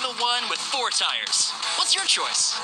the one with four tires. What's your choice?